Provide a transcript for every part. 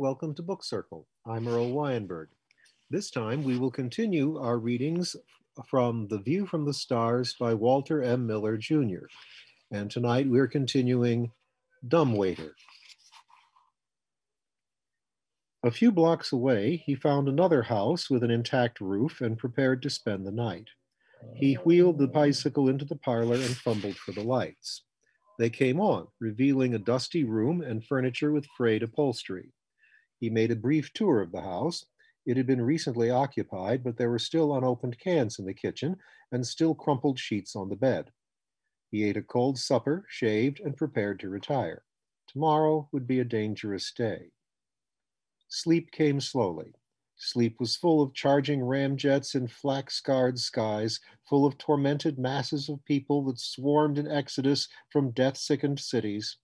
welcome to Book Circle. I'm Earl Wajenberg. This time we will continue our readings from The View from the Stars by Walter M. Miller Jr. And tonight we're continuing Dumb Waiter. A few blocks away, he found another house with an intact roof and prepared to spend the night. He wheeled the bicycle into the parlor and fumbled for the lights. They came on, revealing a dusty room and furniture with frayed upholstery. He made a brief tour of the house. It had been recently occupied, but there were still unopened cans in the kitchen and still crumpled sheets on the bed. He ate a cold supper, shaved, and prepared to retire. Tomorrow would be a dangerous day. Sleep came slowly. Sleep was full of charging ramjets in flak scarred skies, full of tormented masses of people that swarmed in exodus from death sickened cities.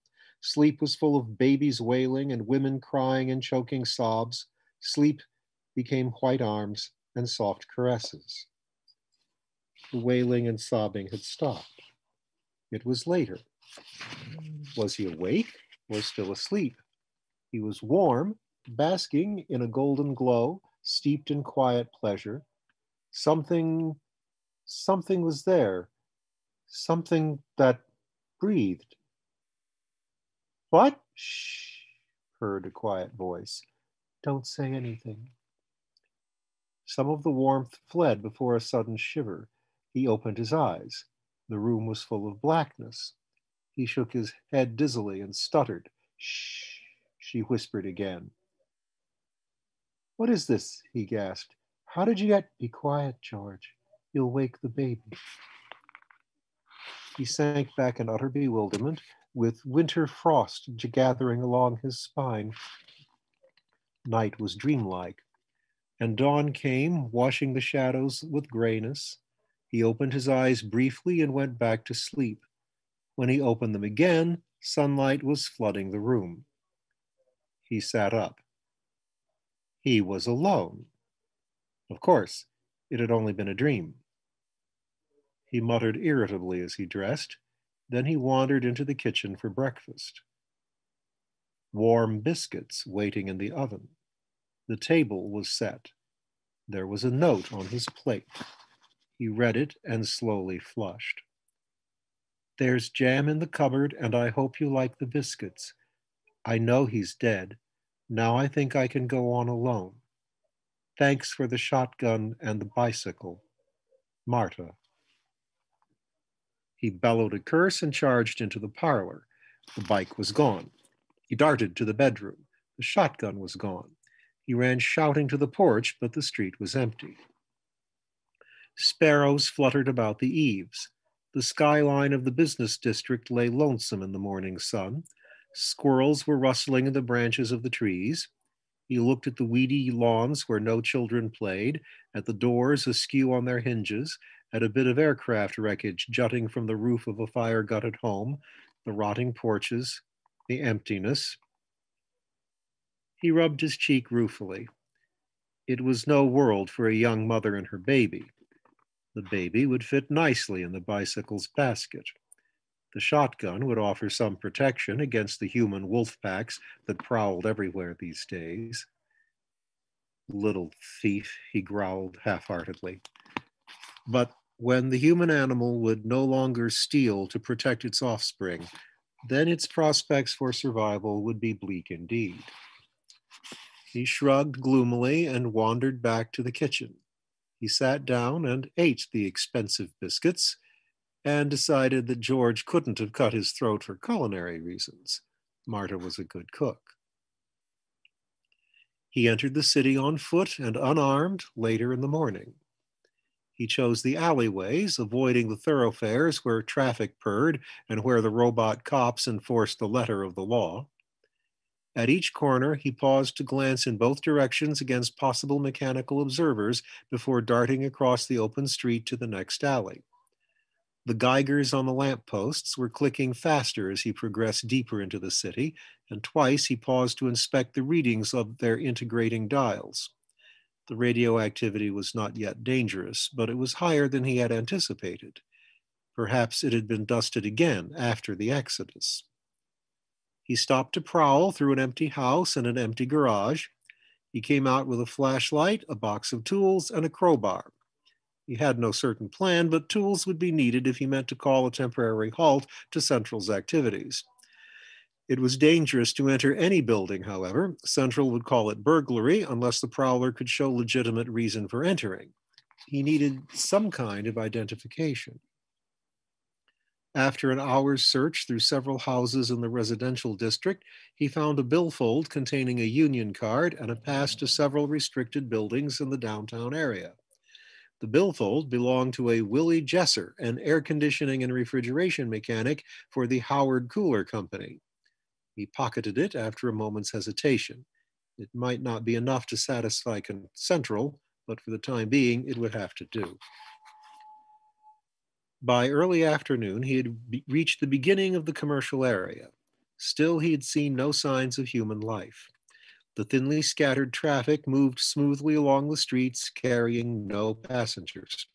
Sleep was full of babies wailing and women crying and choking sobs. Sleep became white arms and soft caresses. The wailing and sobbing had stopped. It was later. Was he awake or still asleep? He was warm, basking in a golden glow, steeped in quiet pleasure. Something, something was there, something that breathed. What? Shh, purred a quiet voice. Don't say anything. Some of the warmth fled before a sudden shiver. He opened his eyes. The room was full of blackness. He shook his head dizzily and stuttered. Shh, she whispered again. What is this? he gasped. How did you get? Be quiet, George. You'll wake the baby. He sank back in utter bewilderment, with winter frost gathering along his spine. Night was dreamlike, and dawn came, washing the shadows with grayness. He opened his eyes briefly and went back to sleep. When he opened them again, sunlight was flooding the room. He sat up. He was alone. Of course, it had only been a dream. He muttered irritably as he dressed. Then he wandered into the kitchen for breakfast. Warm biscuits waiting in the oven. The table was set. There was a note on his plate. He read it and slowly flushed. There's jam in the cupboard, and I hope you like the biscuits. I know he's dead. Now I think I can go on alone. Thanks for the shotgun and the bicycle. Marta. He bellowed a curse and charged into the parlor. The bike was gone. He darted to the bedroom. The shotgun was gone. He ran shouting to the porch, but the street was empty. Sparrows fluttered about the eaves. The skyline of the business district lay lonesome in the morning sun. Squirrels were rustling in the branches of the trees. He looked at the weedy lawns where no children played, at the doors askew on their hinges, at a bit of aircraft wreckage jutting from the roof of a fire gutted home, the rotting porches, the emptiness. He rubbed his cheek ruefully. It was no world for a young mother and her baby. The baby would fit nicely in the bicycle's basket. The shotgun would offer some protection against the human wolf packs that prowled everywhere these days. Little thief, he growled half heartedly. But when the human animal would no longer steal to protect its offspring, then its prospects for survival would be bleak indeed. He shrugged gloomily and wandered back to the kitchen. He sat down and ate the expensive biscuits and decided that George couldn't have cut his throat for culinary reasons. Marta was a good cook. He entered the city on foot and unarmed later in the morning. He chose the alleyways, avoiding the thoroughfares where traffic purred and where the robot cops enforced the letter of the law. At each corner, he paused to glance in both directions against possible mechanical observers before darting across the open street to the next alley. The Geigers on the lampposts were clicking faster as he progressed deeper into the city, and twice he paused to inspect the readings of their integrating dials. The radioactivity was not yet dangerous, but it was higher than he had anticipated. Perhaps it had been dusted again after the exodus. He stopped to prowl through an empty house and an empty garage. He came out with a flashlight, a box of tools, and a crowbar. He had no certain plan, but tools would be needed if he meant to call a temporary halt to Central's activities. It was dangerous to enter any building, however. Central would call it burglary unless the prowler could show legitimate reason for entering. He needed some kind of identification. After an hour's search through several houses in the residential district, he found a billfold containing a union card and a pass to several restricted buildings in the downtown area. The billfold belonged to a Willie Jesser, an air conditioning and refrigeration mechanic for the Howard Cooler Company. He pocketed it after a moment's hesitation. It might not be enough to satisfy Central, but for the time being, it would have to do. By early afternoon, he had reached the beginning of the commercial area. Still, he had seen no signs of human life. The thinly scattered traffic moved smoothly along the streets, carrying no passengers.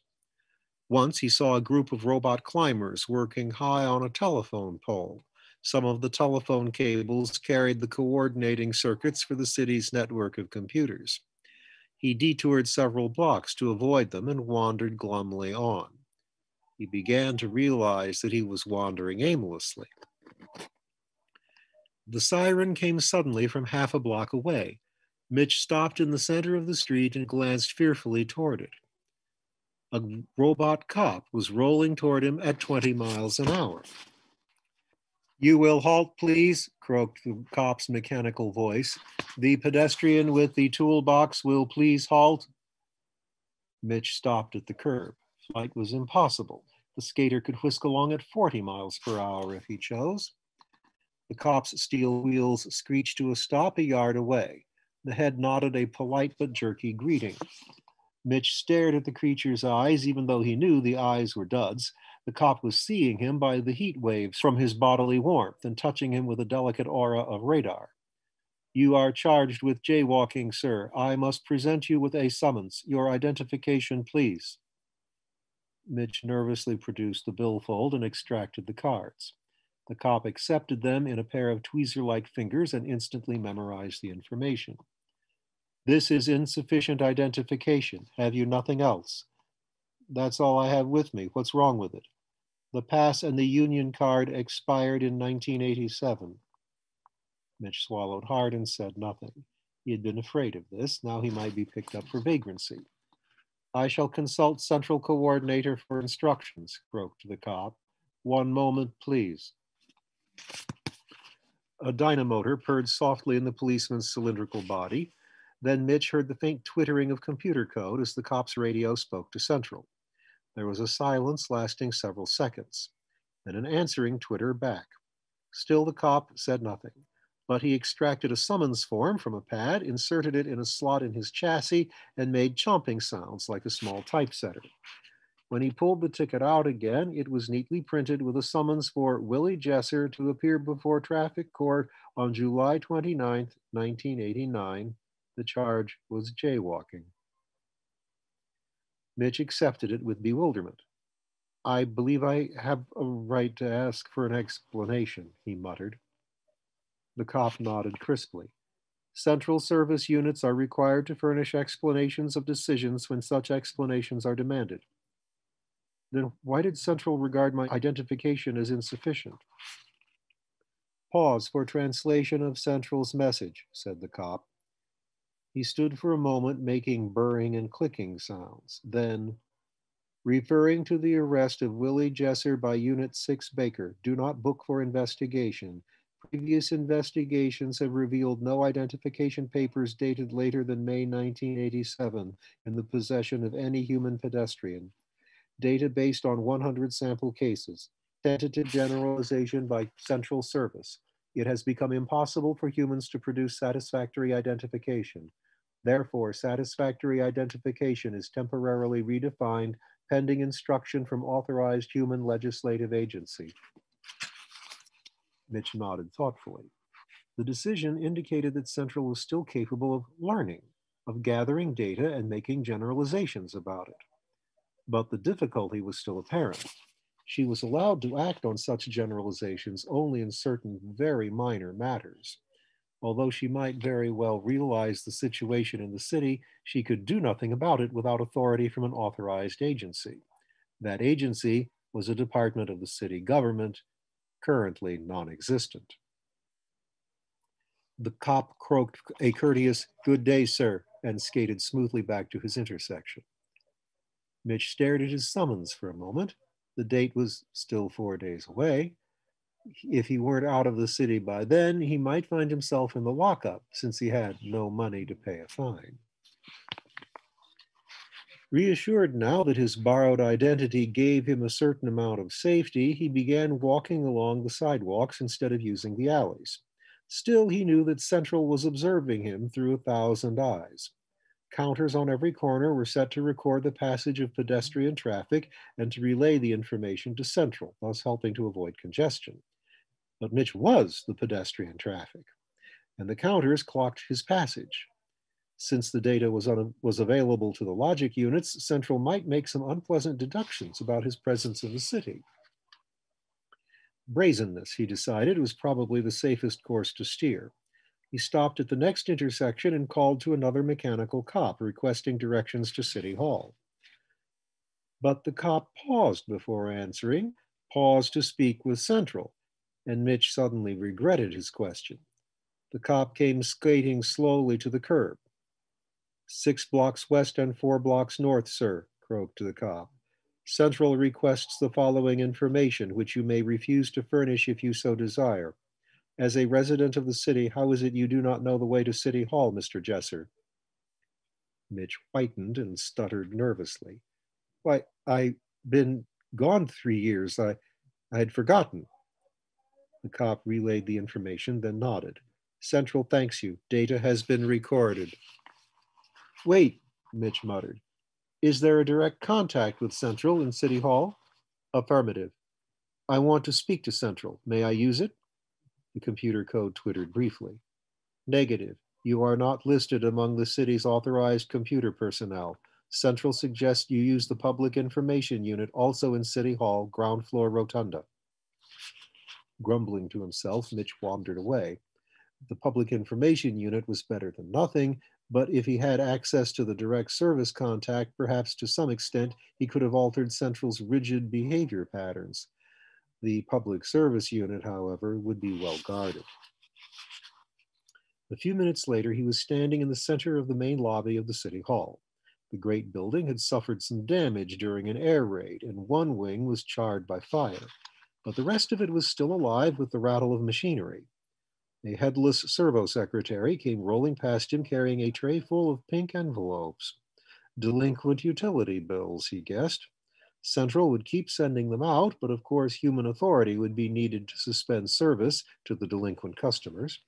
Once he saw a group of robot climbers working high on a telephone pole. Some of the telephone cables carried the coordinating circuits for the city's network of computers. He detoured several blocks to avoid them and wandered glumly on. He began to realize that he was wandering aimlessly. The siren came suddenly from half a block away. Mitch stopped in the center of the street and glanced fearfully toward it. A robot cop was rolling toward him at 20 miles an hour. You will halt, please, croaked the cop's mechanical voice. The pedestrian with the toolbox will please halt. Mitch stopped at the curb. Flight was impossible. The skater could whisk along at 40 miles per hour if he chose. The cop's steel wheels screeched to a stop a yard away. The head nodded a polite but jerky greeting. Mitch stared at the creature's eyes, even though he knew the eyes were duds. The cop was seeing him by the heat waves from his bodily warmth and touching him with a delicate aura of radar. You are charged with jaywalking, sir. I must present you with a summons. Your identification, please. Mitch nervously produced the billfold and extracted the cards. The cop accepted them in a pair of tweezer like fingers and instantly memorized the information. This is insufficient identification. Have you nothing else? That's all I have with me. What's wrong with it? The pass and the union card expired in 1987. Mitch swallowed hard and said nothing. He had been afraid of this. Now he might be picked up for vagrancy. I shall consult Central Coordinator for instructions, croaked the cop. One moment, please. A dynamotor purred softly in the policeman's cylindrical body. Then Mitch heard the faint twittering of computer code as the cop's radio spoke to Central. There was a silence lasting several seconds, then an answering twitter back. Still the cop said nothing, but he extracted a summons form from a pad, inserted it in a slot in his chassis, and made chomping sounds like a small typesetter. When he pulled the ticket out again, it was neatly printed with a summons for Willie Jesser to appear before traffic court on July 29, 1989. The charge was jaywalking. Mitch accepted it with bewilderment. I believe I have a right to ask for an explanation, he muttered. The cop nodded crisply. Central service units are required to furnish explanations of decisions when such explanations are demanded then why did Central regard my identification as insufficient? Pause for translation of Central's message, said the cop. He stood for a moment making burring and clicking sounds. Then, referring to the arrest of Willie Jesser by Unit 6 Baker, do not book for investigation. Previous investigations have revealed no identification papers dated later than May 1987 in the possession of any human pedestrian data based on 100 sample cases, tentative generalization by central service. It has become impossible for humans to produce satisfactory identification. Therefore, satisfactory identification is temporarily redefined pending instruction from authorized human legislative agency. Mitch nodded thoughtfully. The decision indicated that Central was still capable of learning, of gathering data and making generalizations about it. But the difficulty was still apparent. She was allowed to act on such generalizations only in certain very minor matters. Although she might very well realize the situation in the city, she could do nothing about it without authority from an authorized agency. That agency was a department of the city government, currently non existent. The cop croaked a courteous, Good day, sir, and skated smoothly back to his intersection. Mitch stared at his summons for a moment. The date was still four days away. If he weren't out of the city by then, he might find himself in the lockup since he had no money to pay a fine. Reassured now that his borrowed identity gave him a certain amount of safety, he began walking along the sidewalks instead of using the alleys. Still, he knew that Central was observing him through a thousand eyes. Counters on every corner were set to record the passage of pedestrian traffic and to relay the information to Central, thus helping to avoid congestion. But Mitch was the pedestrian traffic, and the counters clocked his passage. Since the data was, was available to the logic units, Central might make some unpleasant deductions about his presence in the city. Brazenness, he decided, was probably the safest course to steer. He stopped at the next intersection and called to another mechanical cop, requesting directions to City Hall. But the cop paused before answering, paused to speak with Central, and Mitch suddenly regretted his question. The cop came skating slowly to the curb. Six blocks west and four blocks north, sir, croaked the cop. Central requests the following information, which you may refuse to furnish if you so desire. As a resident of the city, how is it you do not know the way to City Hall, Mr. Jesser? Mitch whitened and stuttered nervously. Why, I've been gone three years. I, I had forgotten. The cop relayed the information, then nodded. Central thanks you. Data has been recorded. Wait, Mitch muttered. Is there a direct contact with Central in City Hall? Affirmative. I want to speak to Central. May I use it? The computer code twittered briefly. Negative. You are not listed among the city's authorized computer personnel. Central suggests you use the public information unit also in City Hall, ground floor rotunda. Grumbling to himself, Mitch wandered away. The public information unit was better than nothing, but if he had access to the direct service contact, perhaps to some extent, he could have altered Central's rigid behavior patterns. The public service unit, however, would be well guarded. A few minutes later, he was standing in the center of the main lobby of the city hall. The great building had suffered some damage during an air raid, and one wing was charred by fire, but the rest of it was still alive with the rattle of machinery. A headless servo secretary came rolling past him carrying a tray full of pink envelopes. Delinquent utility bills, he guessed. Central would keep sending them out, but of course, human authority would be needed to suspend service to the delinquent customers.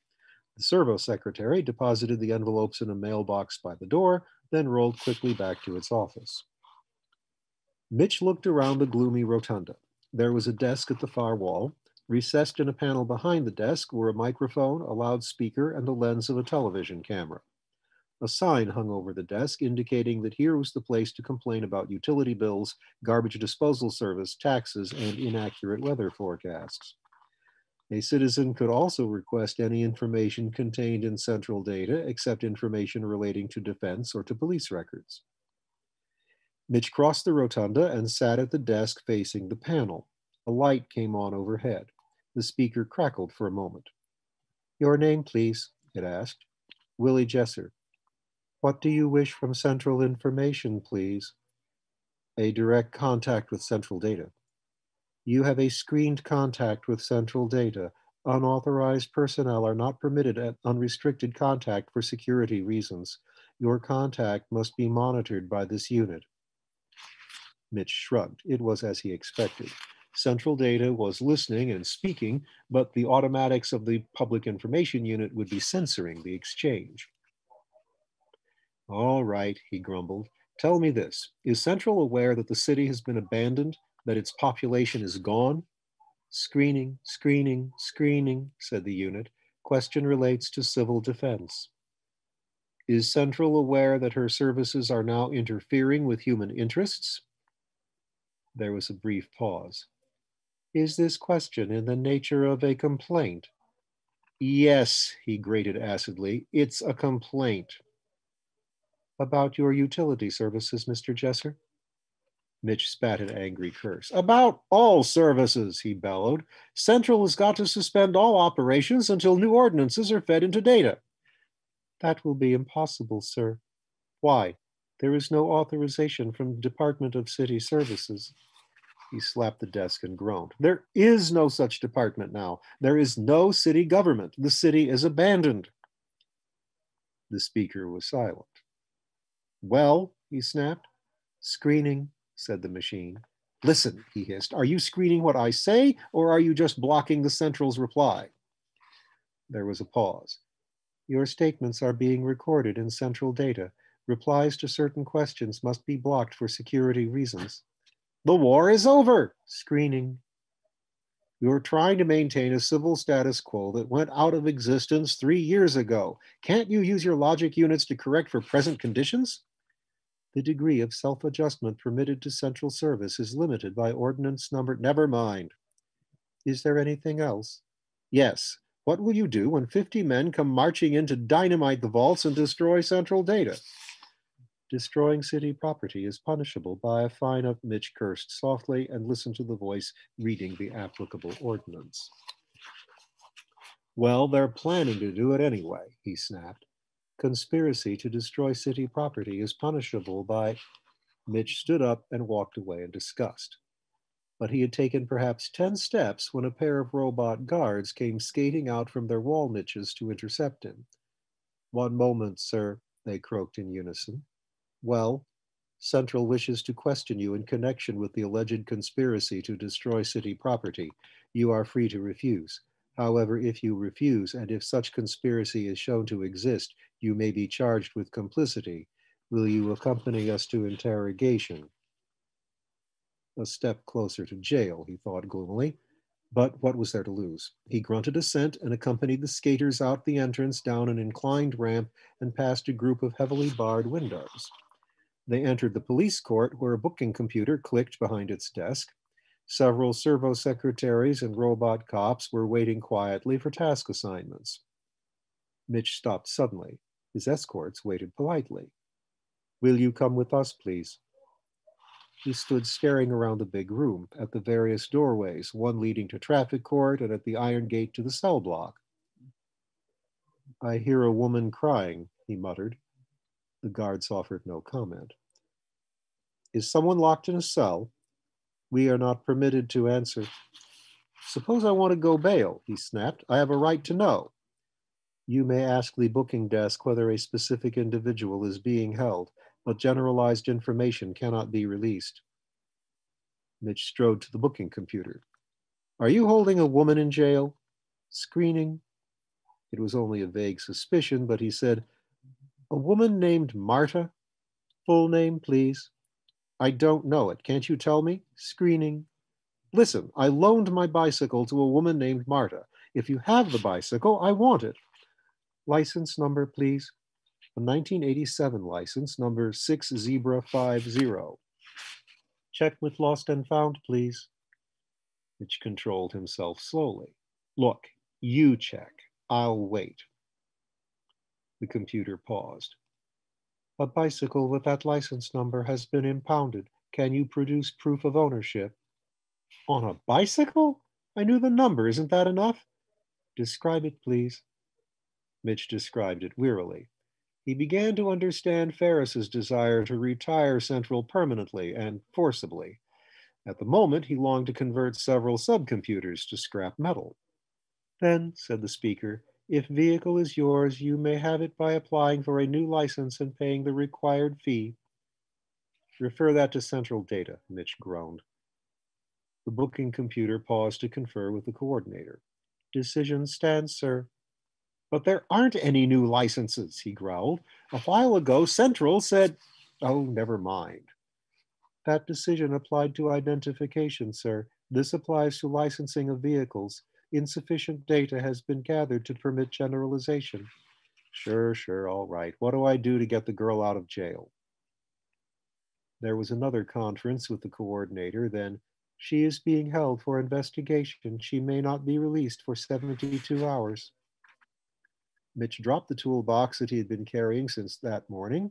The servo secretary deposited the envelopes in a mailbox by the door, then rolled quickly back to its office. Mitch looked around the gloomy rotunda. There was a desk at the far wall, Recessed in a panel behind the desk were a microphone, a loudspeaker, and the lens of a television camera. A sign hung over the desk indicating that here was the place to complain about utility bills, garbage disposal service, taxes, and inaccurate weather forecasts. A citizen could also request any information contained in central data except information relating to defense or to police records. Mitch crossed the rotunda and sat at the desk facing the panel. A light came on overhead. The speaker crackled for a moment. Your name, please, it asked. Willie Jesser. What do you wish from Central Information, please? A direct contact with Central Data. You have a screened contact with Central Data. Unauthorized personnel are not permitted at unrestricted contact for security reasons. Your contact must be monitored by this unit. Mitch shrugged. It was as he expected. Central Data was listening and speaking, but the automatics of the public information unit would be censoring the exchange. All right, he grumbled. Tell me this Is Central aware that the city has been abandoned, that its population is gone? Screening, screening, screening, said the unit. Question relates to civil defense. Is Central aware that her services are now interfering with human interests? There was a brief pause. Is this question in the nature of a complaint? Yes, he grated acidly, it's a complaint. About your utility services, Mr. Jesser? Mitch spat an angry curse. About all services, he bellowed. Central has got to suspend all operations until new ordinances are fed into data. That will be impossible, sir. Why? There is no authorization from Department of City Services. He slapped the desk and groaned. There is no such department now. There is no city government. The city is abandoned. The speaker was silent. Well, he snapped. Screening, said the machine. Listen, he hissed, are you screening what I say or are you just blocking the central's reply? There was a pause. Your statements are being recorded in central data. Replies to certain questions must be blocked for security reasons. The war is over. Screening. You're trying to maintain a civil status quo that went out of existence three years ago. Can't you use your logic units to correct for present conditions? The degree of self-adjustment permitted to central service is limited by ordinance number, never mind. Is there anything else? Yes. What will you do when 50 men come marching in to dynamite the vaults and destroy central data? Destroying city property is punishable by a fine of Mitch cursed softly and listened to the voice reading the applicable ordinance. Well, they're planning to do it anyway, he snapped. Conspiracy to destroy city property is punishable by. Mitch stood up and walked away in disgust. But he had taken perhaps 10 steps when a pair of robot guards came skating out from their wall niches to intercept him. One moment, sir, they croaked in unison. Well, Central wishes to question you in connection with the alleged conspiracy to destroy city property. You are free to refuse. However, if you refuse, and if such conspiracy is shown to exist, you may be charged with complicity. Will you accompany us to interrogation? A step closer to jail, he thought gloomily. But what was there to lose? He grunted assent and accompanied the skaters out the entrance down an inclined ramp and past a group of heavily barred windows. They entered the police court where a booking computer clicked behind its desk. Several servo secretaries and robot cops were waiting quietly for task assignments. Mitch stopped suddenly. His escorts waited politely. Will you come with us, please? He stood staring around the big room at the various doorways, one leading to traffic court and at the iron gate to the cell block. I hear a woman crying, he muttered. The guards offered no comment. Is someone locked in a cell? We are not permitted to answer. Suppose I want to go bail, he snapped. I have a right to know. You may ask the booking desk whether a specific individual is being held, but generalized information cannot be released. Mitch strode to the booking computer. Are you holding a woman in jail? Screening? It was only a vague suspicion, but he said, a woman named Marta? Full name, please. I don't know it. Can't you tell me? Screening. Listen, I loaned my bicycle to a woman named Marta. If you have the bicycle, I want it. License number, please. A 1987 license, number 6 Zebra 50. Check with Lost and Found, please. Mitch controlled himself slowly. Look, you check. I'll wait. The computer paused. A bicycle with that license number has been impounded. Can you produce proof of ownership? On a bicycle? I knew the number. Isn't that enough? Describe it, please. Mitch described it wearily. He began to understand Ferris's desire to retire Central permanently and forcibly. At the moment, he longed to convert several subcomputers to scrap metal. Then, said the speaker, if vehicle is yours, you may have it by applying for a new license and paying the required fee. Refer that to central data, Mitch groaned. The booking computer paused to confer with the coordinator. Decision stands, sir. But there aren't any new licenses, he growled. A while ago, Central said, Oh, never mind. That decision applied to identification, sir. This applies to licensing of vehicles. Insufficient data has been gathered to permit generalization. Sure, sure, all right. What do I do to get the girl out of jail? There was another conference with the coordinator. Then, she is being held for investigation. She may not be released for 72 hours. Mitch dropped the toolbox that he had been carrying since that morning.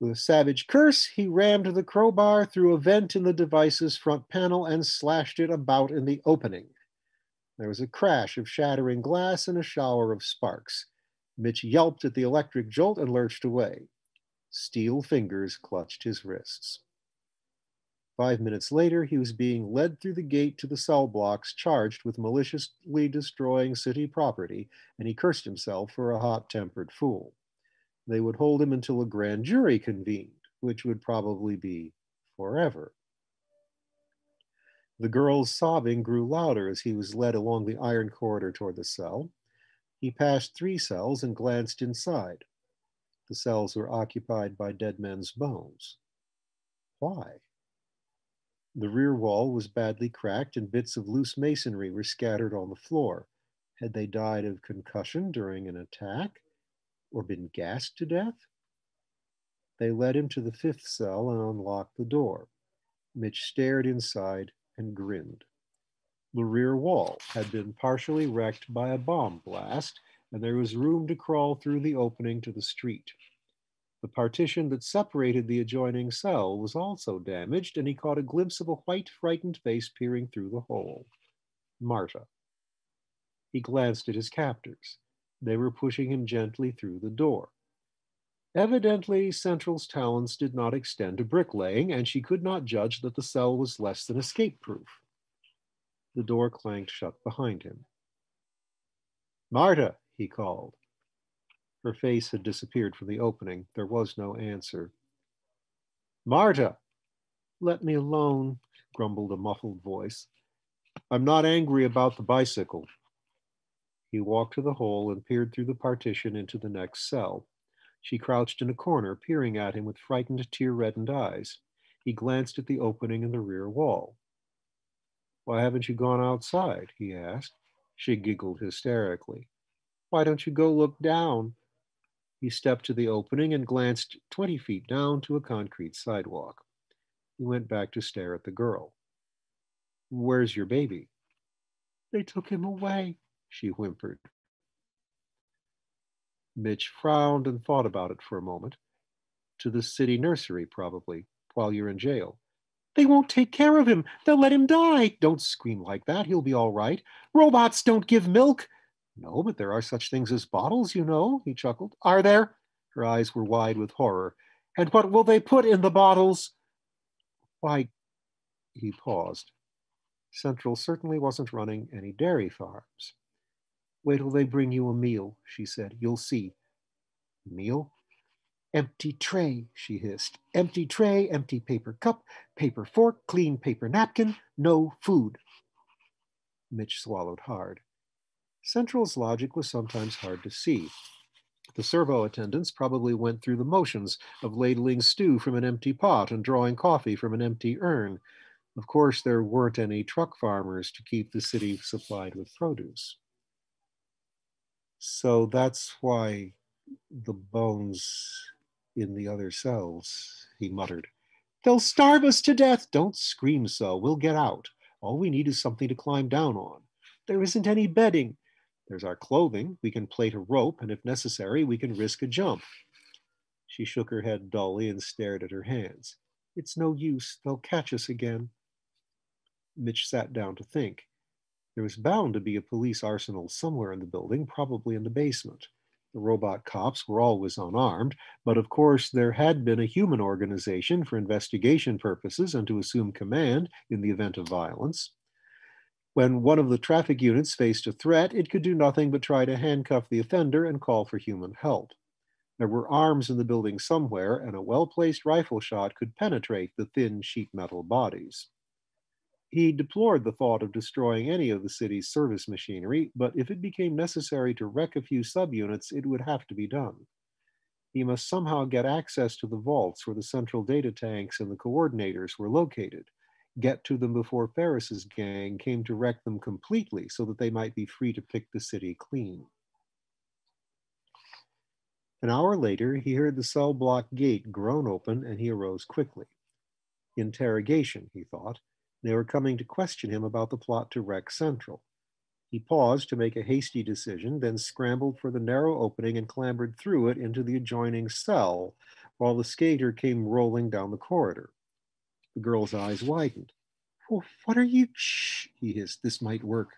With a savage curse, he rammed the crowbar through a vent in the device's front panel and slashed it about in the opening. There was a crash of shattering glass and a shower of sparks. Mitch yelped at the electric jolt and lurched away. Steel fingers clutched his wrists. Five minutes later, he was being led through the gate to the cell blocks charged with maliciously destroying city property, and he cursed himself for a hot tempered fool. They would hold him until a grand jury convened, which would probably be forever. The girl's sobbing grew louder as he was led along the iron corridor toward the cell. He passed three cells and glanced inside. The cells were occupied by dead men's bones. Why? The rear wall was badly cracked and bits of loose masonry were scattered on the floor. Had they died of concussion during an attack or been gassed to death? They led him to the fifth cell and unlocked the door. Mitch stared inside and grinned. The rear wall had been partially wrecked by a bomb blast and there was room to crawl through the opening to the street. The partition that separated the adjoining cell was also damaged, and he caught a glimpse of a white, frightened face peering through the hole. Marta. He glanced at his captors. They were pushing him gently through the door. Evidently, Central's talents did not extend to bricklaying, and she could not judge that the cell was less than escape proof. The door clanged shut behind him. Marta, he called. Her face had disappeared from the opening. There was no answer. Marta! Let me alone, grumbled a muffled voice. I'm not angry about the bicycle. He walked to the hole and peered through the partition into the next cell. She crouched in a corner, peering at him with frightened, tear reddened eyes. He glanced at the opening in the rear wall. Why haven't you gone outside? he asked. She giggled hysterically. Why don't you go look down? He stepped to the opening and glanced 20 feet down to a concrete sidewalk. He went back to stare at the girl. Where's your baby? They took him away, she whimpered. Mitch frowned and thought about it for a moment. To the city nursery, probably, while you're in jail. They won't take care of him. They'll let him die. Don't scream like that. He'll be all right. Robots don't give milk. No, but there are such things as bottles, you know, he chuckled. Are there? Her eyes were wide with horror. And what will they put in the bottles? Why, he paused. Central certainly wasn't running any dairy farms. Wait till they bring you a meal, she said. You'll see. Meal? Empty tray, she hissed. Empty tray, empty paper cup, paper fork, clean paper napkin, no food. Mitch swallowed hard. Central's logic was sometimes hard to see. The servo attendants probably went through the motions of ladling stew from an empty pot and drawing coffee from an empty urn. Of course, there weren't any truck farmers to keep the city supplied with produce. So that's why the bones in the other cells, he muttered. They'll starve us to death. Don't scream so. We'll get out. All we need is something to climb down on. There isn't any bedding. There's our clothing. We can plait a rope, and if necessary, we can risk a jump. She shook her head dully and stared at her hands. It's no use. They'll catch us again. Mitch sat down to think. There was bound to be a police arsenal somewhere in the building, probably in the basement. The robot cops were always unarmed, but of course there had been a human organization for investigation purposes and to assume command in the event of violence. When one of the traffic units faced a threat, it could do nothing but try to handcuff the offender and call for human help. There were arms in the building somewhere, and a well placed rifle shot could penetrate the thin sheet metal bodies. He deplored the thought of destroying any of the city's service machinery, but if it became necessary to wreck a few subunits, it would have to be done. He must somehow get access to the vaults where the central data tanks and the coordinators were located, get to them before Ferris's gang came to wreck them completely so that they might be free to pick the city clean. An hour later, he heard the cell block gate groan open and he arose quickly. Interrogation, he thought. They were coming to question him about the plot to wreck Central. He paused to make a hasty decision, then scrambled for the narrow opening and clambered through it into the adjoining cell while the skater came rolling down the corridor. The girl's eyes widened. What are you? Shh, he hissed. This might work.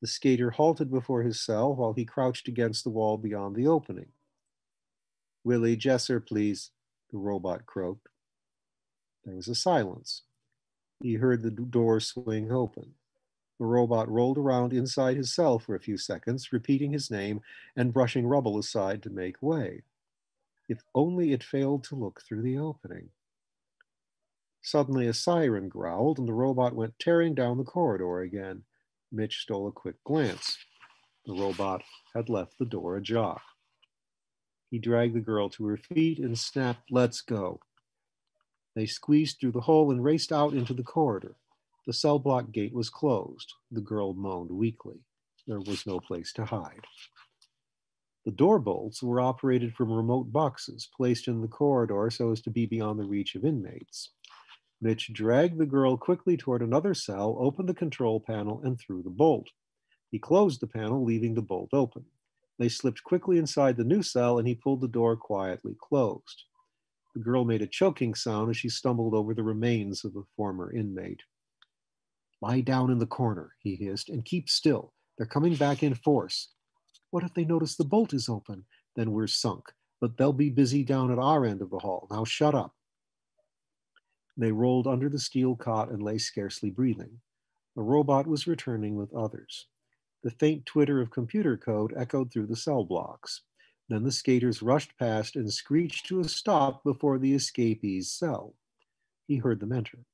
The skater halted before his cell while he crouched against the wall beyond the opening. Willie Jesser, please, the robot croaked. There was a silence. He heard the door swing open. The robot rolled around inside his cell for a few seconds, repeating his name and brushing rubble aside to make way. If only it failed to look through the opening. Suddenly, a siren growled, and the robot went tearing down the corridor again. Mitch stole a quick glance. The robot had left the door ajar. He dragged the girl to her feet and snapped, Let's go. They squeezed through the hole and raced out into the corridor. The cell block gate was closed. The girl moaned weakly. There was no place to hide. The door bolts were operated from remote boxes placed in the corridor so as to be beyond the reach of inmates. Mitch dragged the girl quickly toward another cell, opened the control panel, and threw the bolt. He closed the panel, leaving the bolt open. They slipped quickly inside the new cell, and he pulled the door quietly closed. The girl made a choking sound as she stumbled over the remains of the former inmate. Lie down in the corner, he hissed, and keep still. They're coming back in force. What if they notice the bolt is open? Then we're sunk. But they'll be busy down at our end of the hall. Now shut up. They rolled under the steel cot and lay scarcely breathing. The robot was returning with others. The faint twitter of computer code echoed through the cell blocks. Then the skaters rushed past and screeched to a stop before the escapee's cell. He heard them enter.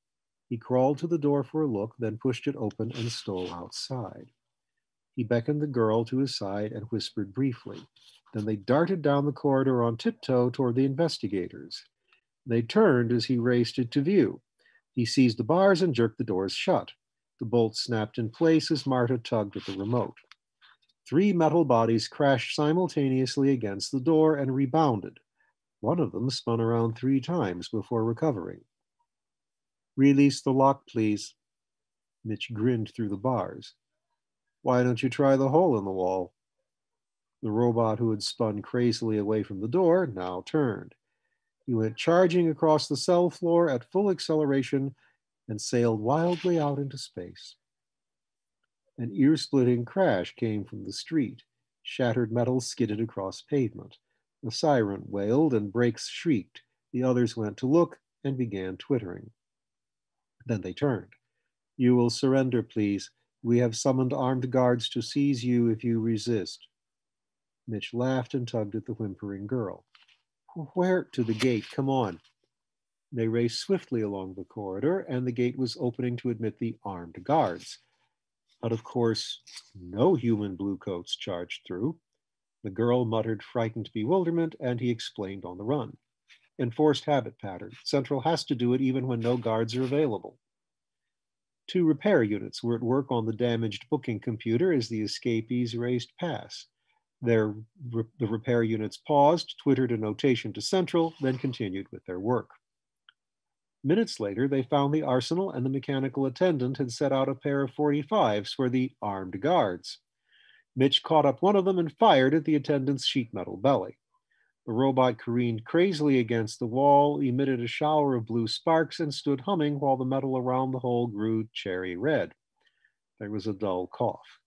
He crawled to the door for a look, then pushed it open and stole outside. He beckoned the girl to his side and whispered briefly. Then they darted down the corridor on tiptoe toward the investigators. They turned as he raced into view. He seized the bars and jerked the doors shut. The bolts snapped in place as Marta tugged at the remote. Three metal bodies crashed simultaneously against the door and rebounded. One of them spun around three times before recovering. Release the lock, please. Mitch grinned through the bars. Why don't you try the hole in the wall? The robot who had spun crazily away from the door now turned. He went charging across the cell floor at full acceleration and sailed wildly out into space. An ear splitting crash came from the street. Shattered metal skidded across pavement. A siren wailed and brakes shrieked. The others went to look and began twittering. Then they turned. You will surrender, please. We have summoned armed guards to seize you if you resist. Mitch laughed and tugged at the whimpering girl. Where? To the gate. Come on. They raced swiftly along the corridor, and the gate was opening to admit the armed guards. But of course, no human bluecoats charged through. The girl muttered frightened bewilderment, and he explained on the run. Enforced habit pattern. Central has to do it even when no guards are available. Two repair units were at work on the damaged booking computer as the escapees raced past. Their, the repair units paused, twittered a notation to Central, then continued with their work. Minutes later, they found the arsenal and the mechanical attendant had set out a pair of 45s for the armed guards. Mitch caught up one of them and fired at the attendant's sheet metal belly. The robot careened crazily against the wall, emitted a shower of blue sparks, and stood humming while the metal around the hole grew cherry red. There was a dull cough.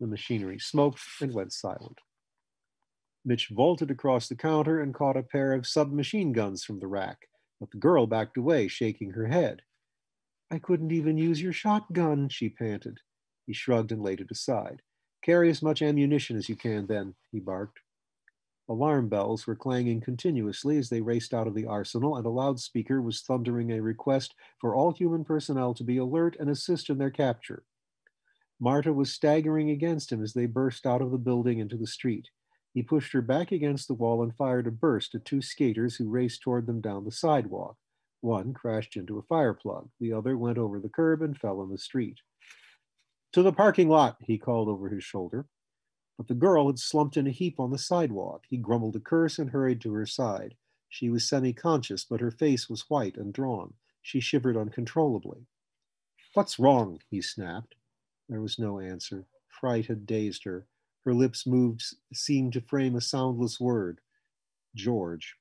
The machinery smoked and went silent. Mitch vaulted across the counter and caught a pair of submachine guns from the rack, but the girl backed away, shaking her head. I couldn't even use your shotgun, she panted. He shrugged and laid it aside. Carry as much ammunition as you can, then, he barked. Alarm bells were clanging continuously as they raced out of the arsenal, and a loudspeaker was thundering a request for all human personnel to be alert and assist in their capture. Marta was staggering against him as they burst out of the building into the street. He pushed her back against the wall and fired a burst at two skaters who raced toward them down the sidewalk. One crashed into a fire plug. The other went over the curb and fell in the street. To the parking lot, he called over his shoulder. But the girl had slumped in a heap on the sidewalk. He grumbled a curse and hurried to her side. She was semi conscious, but her face was white and drawn. She shivered uncontrollably. What's wrong? he snapped. There was no answer. Fright had dazed her. Her lips moved, seemed to frame a soundless word George.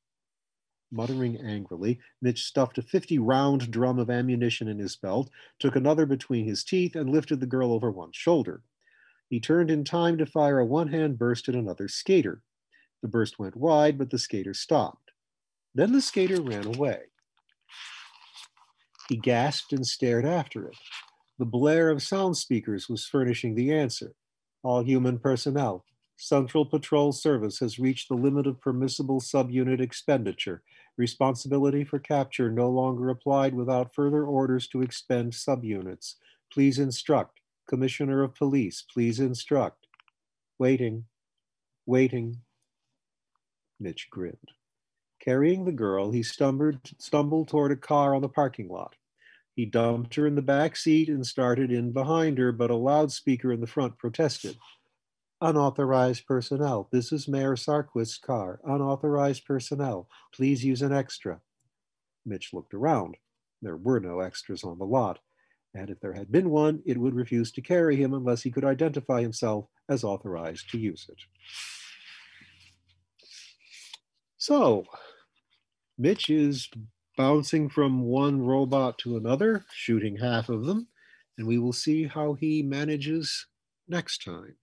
Muttering angrily, Mitch stuffed a 50 round drum of ammunition in his belt, took another between his teeth, and lifted the girl over one shoulder. He turned in time to fire a one hand burst at another skater. The burst went wide, but the skater stopped. Then the skater ran away. He gasped and stared after it. The blare of sound speakers was furnishing the answer. All human personnel. Central Patrol Service has reached the limit of permissible subunit expenditure. Responsibility for capture no longer applied without further orders to expend subunits. Please instruct. Commissioner of Police, please instruct. Waiting, waiting. Mitch grinned. Carrying the girl, he stumbled, stumbled toward a car on the parking lot. He dumped her in the back seat and started in behind her, but a loudspeaker in the front protested. Unauthorized personnel. This is Mayor Sarquist's car. Unauthorized personnel. Please use an extra. Mitch looked around. There were no extras on the lot and if there had been one, it would refuse to carry him unless he could identify himself as authorized to use it. So, Mitch is bouncing from one robot to another, shooting half of them, and we will see how he manages next time.